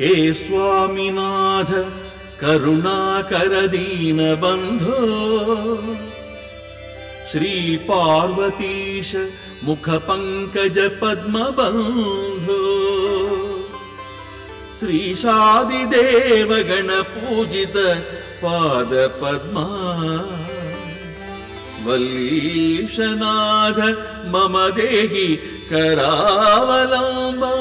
हे स्वामिनाथ करुणाकरदीनबन्धो श्रीपार्वतीश मुखपङ्कज पद्मबन्धो श्रीशादिदेव गणपूजित पादपद्मा वल्लीशनाथ मम देहि करावलम्बा।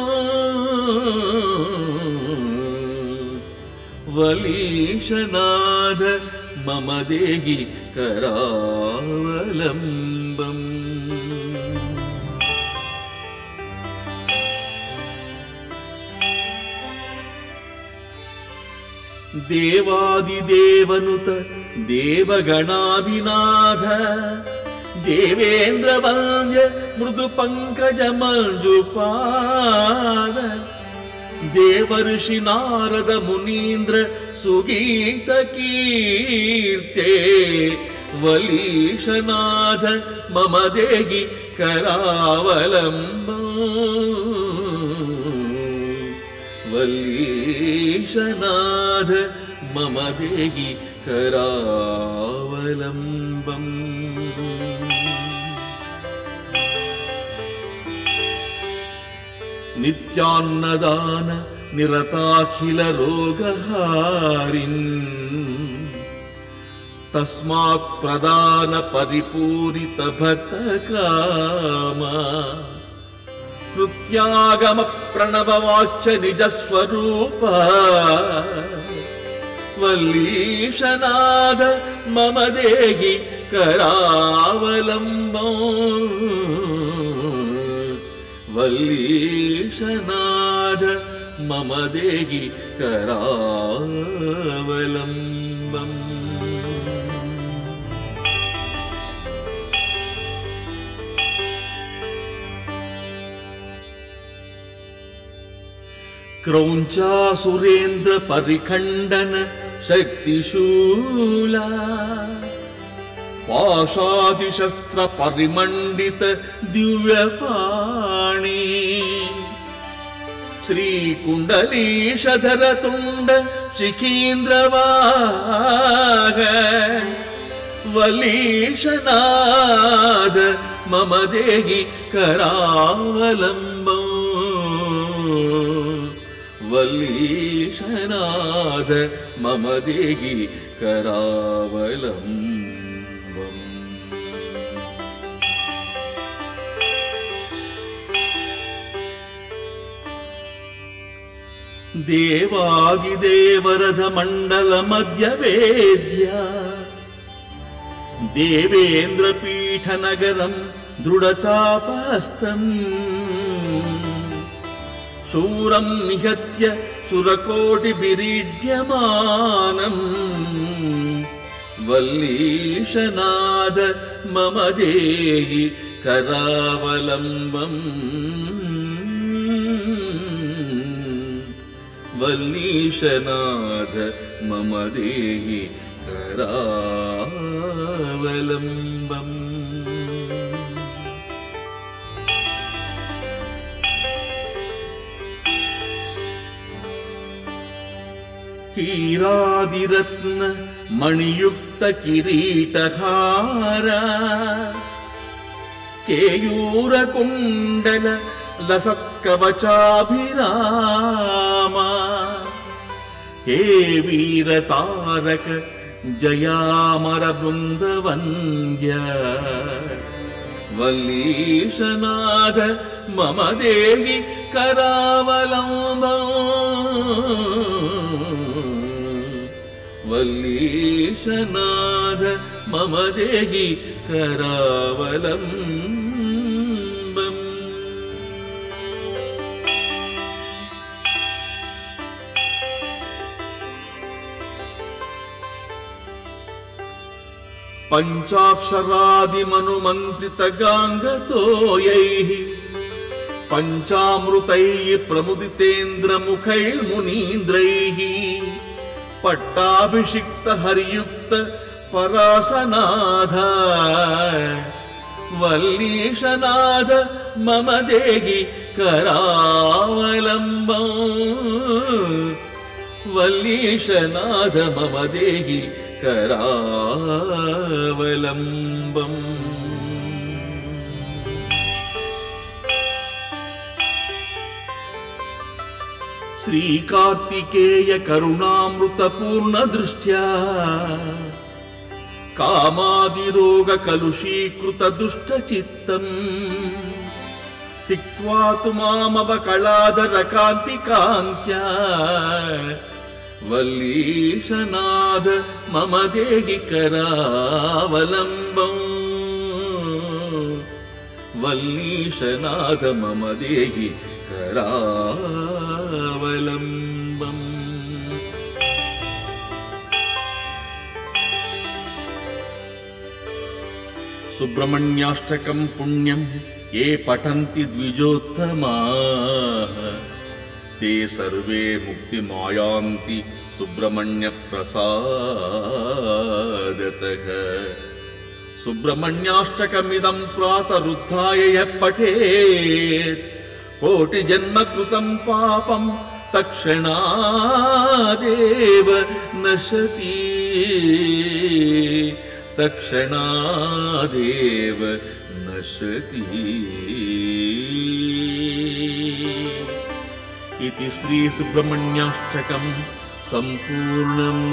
वलीशनाथ मम देहि करावलम्बम् देवादिदेवनुत देवगणाधिनाथ। देवेन्द्रवन्द्य मृदुपङ्कजमञ्जुपाद देवर्षि नारद मुनीन्द्र सुगीतकीर्ते वलीशनाथ मम देहि करावलम्ब वल्लीशनाथ मम देहि करावलम्बम्। नित्यान्नदान निरताखिल रोगहारिन् तस्मात् प्रदान प्रणववाच्च निजस्वरूप वल्लीशनाथ मम देहि करावलम्बो। वल्लीशनाथ मम देहि करावलम्बम् क्रौञ्चासुरेन्द्र परिखण्डन शक्तिशूला पाशादिशस्त्र परिमण्डित दिव्यपाणि श्रीकुण्डलीशधर तुण्ड शिखीन्द्रवाग वलीशनाद मम देहि करावलम्बम् वल्लीशनाद मम देहि करावलम्बम्। देवादिदेवरथ मण्डल मध्यवेद्या देवेन्द्रपीठनगरम् दृढचापहस्तम् शूरं निहत्य सुरकोटिभिरीड्यमानम् वल्लीशनाद मम देहि करावलम्बम् वल्लीशनाथ मम देहि करावलम्बम् कीरादिरत्न मणियुक्त किरीटहार केयूरकुण्डल लसत्कवचाभिरामा हे वीरतारक जयामर बृन्दवन्द्य वल्लीशनाथ मम देहि करावलम्बम् वल्लीशनाथ मम देहि करावलम्बम्। पञ्चाक्षरादिमनुमन्त्रितगाङ्गतोयैः पञ्चामृतैः प्रमुदितेन्द्रमुखैर्मुनीन्द्रैः पट्टाभिषिक्त हरियुक्त परासनाथ। वल्लीशनाथ मम देहि करावलम्बम् वल्लीशनाथ मम देहि करावलम्बम् श्रीकार्तिकेय करुणामृतपूर्णदृष्ट्या कामादिरोगकलुषीकृतदुष्टचित्तम् सिक्त्वा तु मामवकलादरकान्तिकान्त्या वल्लीशनाथ मम देहि करावलम्बम् वल्लीशनाथ मम देहि करावलम्बम् सुब्रह्मण्याष्टकम् पुण्यम् ये पठन्ति द्विजोत्तमाः। ते सर्वे मुक्तिमायान्ति सुब्रह्मण्यप्रसादतः। सुब्रह्मण्याष्टकमिदम् प्रातरुद्धाय पठेत् कोटिजन्मकृतम् पापम् तक्षणादेव नशति। तक्षणादेव नशति। इति श्रीसुब्रह्मण्याष्टकम् सम्पूर्णम्